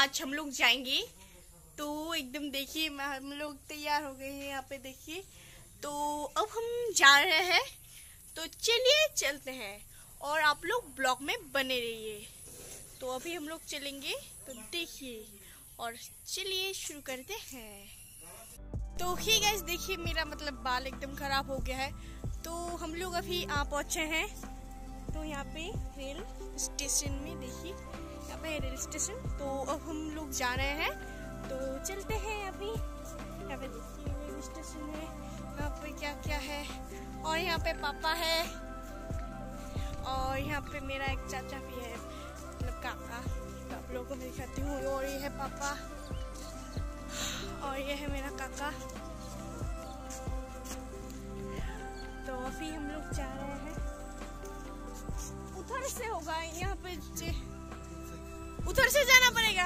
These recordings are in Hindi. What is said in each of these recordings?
आज हम लोग जाएँगे। तो एकदम देखिए हम लोग तैयार हो गए हैं यहाँ पे देखिए। तो अब हम जा रहे हैं। तो चलिए, चलते हैं। और आप लोग ब्लॉग में बने रहिए। तो अभी हम लोग चलेंगे। तो देखिए, और चलिए शुरू करते हैं। तो ही गैस देखिए मेरा मतलब बाल एकदम खराब हो गया है। तो हम लोग अभी आ पहुँचे हैं। तो यहाँ पे रेल स्टेशन में देखिए। यहाँ पे रेल स्टेशन तो अब हम लोग जा रहे हैं। तो चलते हैं अभी। यहाँ पे देखिए, रेल स्टेशन है। यहाँ पे क्या क्या है? और यहाँ पे पापा है। और यहाँ पे मेरा एक चाचा भी है। मतलब काका। तो आप लोगों को मैं दिखाती हूँ। और ये है पापा। और ये है मेरा काका। तो अभी हम लोग जा रहे हैं। उधर से होगा, यहाँ पे उधर से जाना पड़ेगा।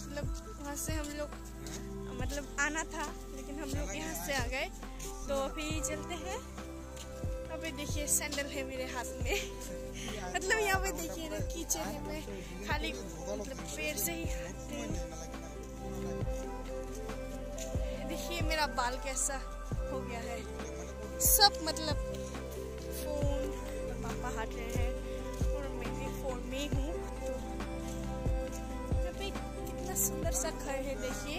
मतलब वहाँ से हम लोग मतलब आना था, लेकिन हम लोग यहाँ से आ गए। तो अभी चलते हैं। अभी देखिए सैंडल है मेरे हाथ में। मतलब यहाँ पे देखिए ना, कीचड़ है मैं। खाली मतलब पैर से ही देखिए मेरा बाल कैसा हो गया है। सब मतलब फ़ोन पापा हट रहे हैं। फ़ोन में हूँ तो कितना सुंदर सा घर है, देखिए।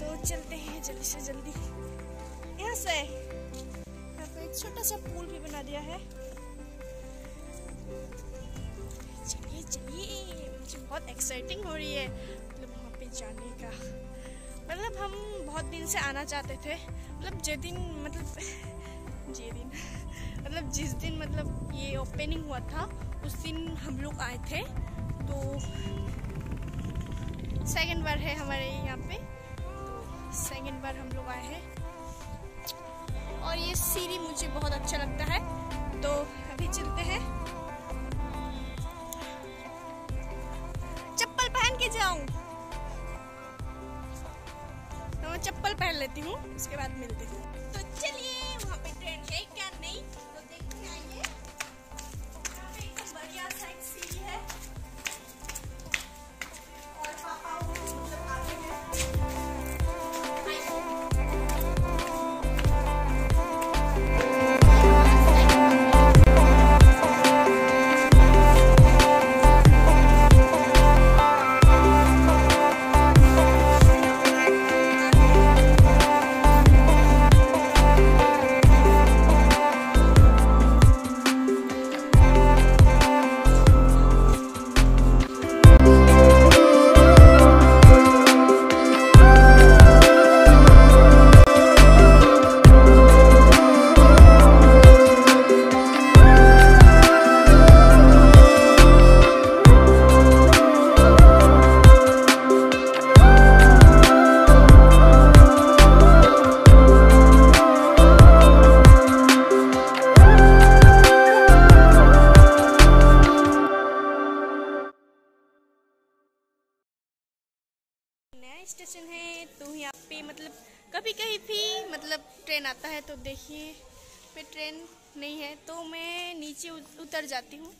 तो चलते हैं जल्दी से जल्दी। यहाँ से, यहाँ पे एक छोटा सा पुल भी बना दिया है। चलिए चलिए। मुझे बहुत एक्साइटिंग हो रही है मतलब वहाँ पे जाने का। मतलब हम बहुत दिन से आना चाहते थे। मतलब जे दिन मतलब जे दिन मतलब जिस दिन मतलब ये ओपनिंग हुआ था उस दिन हम लोग आए थे तो सेकंड बार है हमारे यहाँ पे तो सेकंड बार हम लोग आए हैं। और ये सीरी मुझे बहुत अच्छा लगता है तो अभी चलते हैं। चप्पल पहन के जाऊँ। तो मैं चप्पल पहन लेती हूँ, उसके बाद मिलती हूँ। तो चलिए, वहाँ पे ट्रेन है। है यहाँ पे मतलब कभी कहीं भी मतलब ट्रेन आता है तो देखिए पे ट्रेन नहीं है तो मैं नीचे उतर जाती हूँ।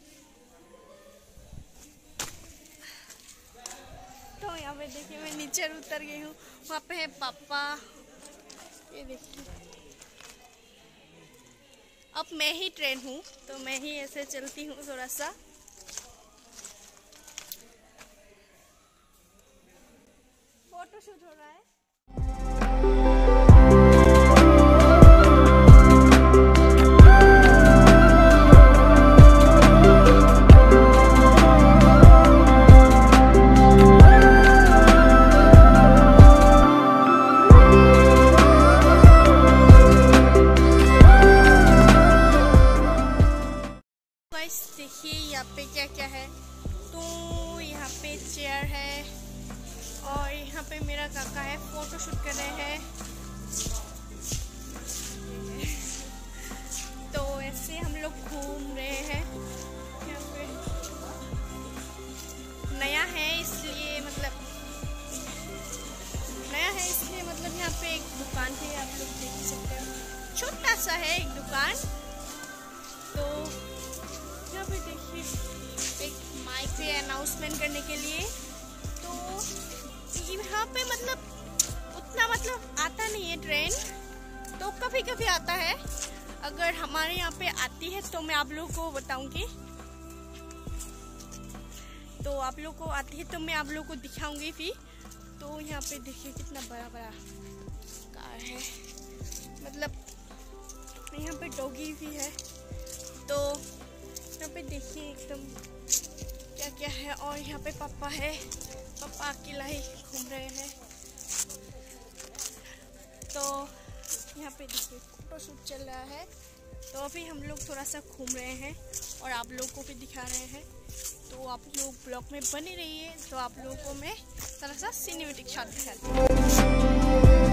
तो यहाँ पे देखिए मैं नीचे उतर गई हूँ, वहाँ पे है पापा। ये देखिए। अब मैं ही ट्रेन हूँ तो मैं ही ऐसे चलती हूँ थोड़ा सा। पे चेयर है। और यहाँ पे मेरा काका है फ़ोटो शूट कर रहे हैं। तो ऐसे हम लोग घूम रहे हैं। नया है इसलिए मतलब नया है इसलिए मतलब यहाँ पे एक दुकान है आप लोग देख सकते हो। छोटा सा है एक दुकान। तो यहाँ पे देखिए। एक माइक पे अनाउंसमेंट करने के लिए। तो यहाँ पे मतलब उतना मतलब आता नहीं है ट्रेन तो कभी कभी आता है। अगर हमारे यहाँ पे आती है तो मैं आप लोगों को बताऊँगी। तो आप लोग को आती है तो मैं आप लोग को दिखाऊँगी फिर तो यहाँ पे देखिए कितना बड़ा बड़ा कार है। मतलब यहाँ पे डॉगी भी है। तो यहाँ पे देखिए एकदम क्या क्या है और यहाँ पे पापा है। पापा अकेला ही घूम रहे हैं। तो यहाँ पे देखिए फ़ोटो शूट चल रहा है। तो अभी हम लोग थोड़ा सा घूम रहे हैं और आप लोग को भी दिखा रहे हैं। तो आप लोग ब्लॉग में बने रहिए। तो आप लोगों को मैं थोड़ा सा सिनेमेटिक शॉट दिखाती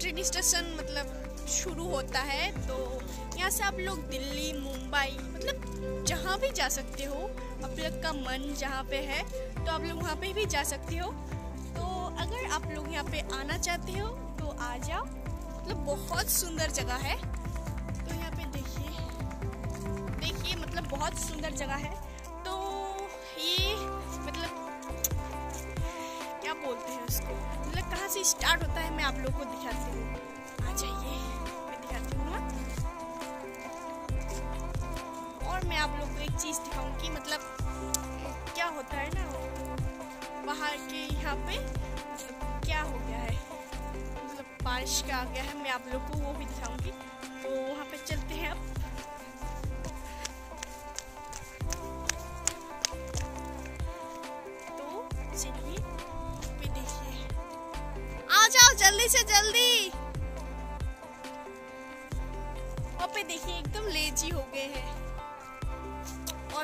ट्रेन स्टेशन मतलब शुरू होता है तो यहाँ से आप लोग दिल्ली, मुंबई मतलब जहाँ भी जा सकते हो आप लोग का मन जहाँ पे है तो आप लोग वहाँ पे भी जा सकते हो। तो अगर आप लोग यहाँ पे आना चाहते हो तो आ जाओ। मतलब बहुत सुंदर जगह है। तो यहाँ पे देखिए देखिए मतलब बहुत सुंदर जगह है। उसको। मतलब कहाँ से स्टार्ट होता है मैं आप लोग को दिखाती हूँ। आ जाइए, मैं दिखाती हूँ और मैं आप लोग को एक चीज़ दिखाऊँ कि मतलब क्या होता है ना, बाहर के यहाँ पे मतलब क्या हो गया है। मतलब बारिश का आ गया है, मैं आप लोग को वो भी दिखाऊँगी।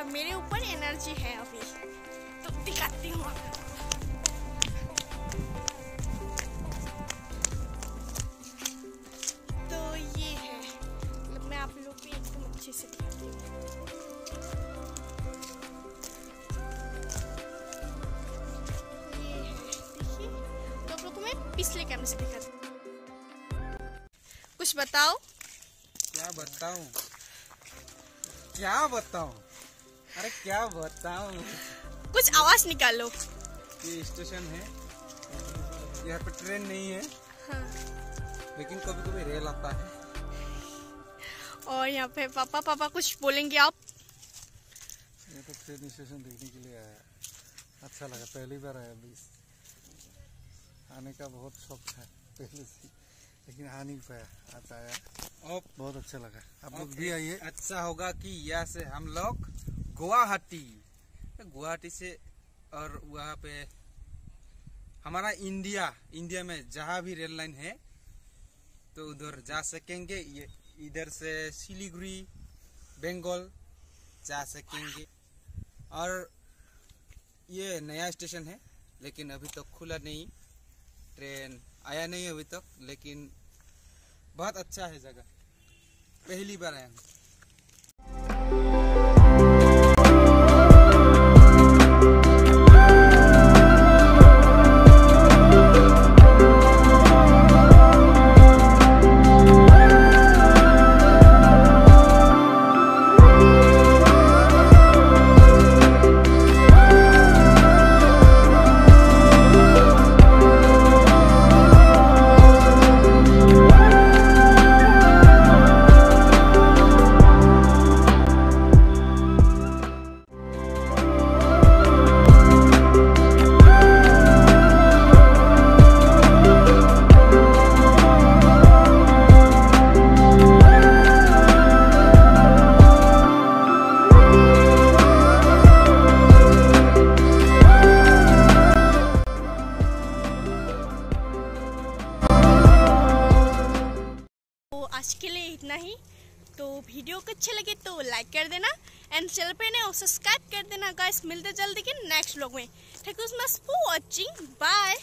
और मेरे ऊपर एनर्जी है अभी। तो दिखाती हूँ तो ये है। मतलब मैं आप लोग को एकदम अच्छे से दिखाती हूँ। पिछले कैमरे से दिखा कुछ बताओ। क्या बताऊँ? क्या बताऊँ? अरे क्या बताऊँ? कुछ आवाज़ निकालो। ये स्टेशन है। यहाँ पे ट्रेन नहीं है। हाँ। लेकिन कभी कभी रेल आता है। और यहाँ पे पापा पापा कुछ बोलेंगे आप? ये तो ट्रेन स्टेशन देखने के लिए आया। अच्छा लगा पहली बार आया अभी। आने का बहुत शौक था पहले से। लेकिन आ नहीं पाया आज आया। बहुत अच्छा लगा। आप लोग भी आइए। अच्छा होगा कि यहाँ से हम लोग गुवाहाटी। गुवाहाटी से और वहाँ पे हमारा इंडिया इंडिया में जहाँ भी रेल लाइन है तो उधर जा सकेंगे। इधर से सिलीगुड़ी बंगाल जा सकेंगे। और ये नया स्टेशन है लेकिन अभी तक तो खुला नहीं। ट्रेन आया नहीं अभी तक तो, लेकिन बहुत अच्छा है जगह। पहली बार आया हूँ। ना सब्सक्राइब कर देना गाइस मिलते जल्दी के नेक्स्ट लोग में। Thank you much for watching bye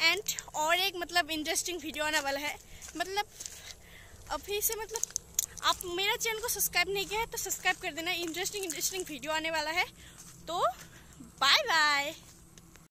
and और एक मतलब इंटरेस्टिंग वीडियो आने वाला है। मतलब अभी से मतलब आप मेरा चैनल को सब्सक्राइब नहीं किया है तो सब्सक्राइब कर देना। इंटरेस्टिंग इंटरेस्टिंग वीडियो आने वाला है। तो बाय बाय